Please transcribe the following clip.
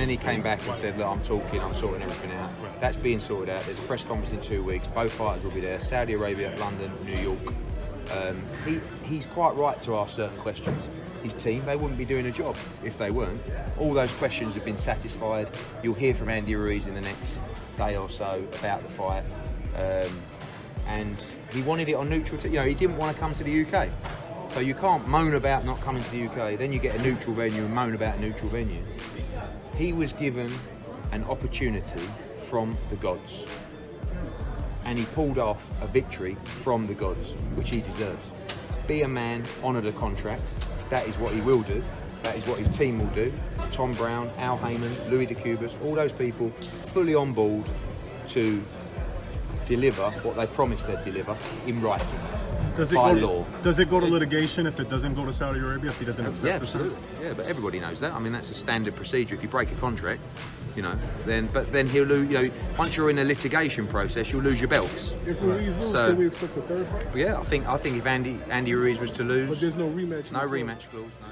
And then he came back and said, look, I'm talking, I'm sorting everything out. That's being sorted out. There's a press conference in two weeks. Both fighters will be there. Saudi Arabia, London, New York. Um, he, he's quite right to ask certain questions. His team, they wouldn't be doing a job if they weren't. All those questions have been satisfied. You'll hear from Andy Ruiz in the next day or so about the fight. Um, and he wanted it on neutral. T- you know, he didn't want to come to the UK. So you can't moan about not coming to the UK. Then you get a neutral venue and moan about a neutral venue. He was given an opportunity from the gods, and he pulled off a victory from the gods, which he deserves. Be a man, honour the contract. That is what he will do. That is what his team will do. Tom Brown, Al Haymon, Louis de Cubas, all those people fully on board to deliver what they promised they'd deliver in writing. Does it by go? law. Does it go to litigation if it doesn't go to Saudi Arabia if he doesn't accept Yeah, absolutely. Yeah, but everybody knows that. I mean, that's a standard procedure. If you break a contract, you know, then but then he'll lose. You know, once you're in a litigation process, you'll lose your belts. If Ruiz loses, So- we expect a third fight? Yeah, I think I think if Andy Andy Ruiz was to But lose, there's no rematch. no rematch clause. No.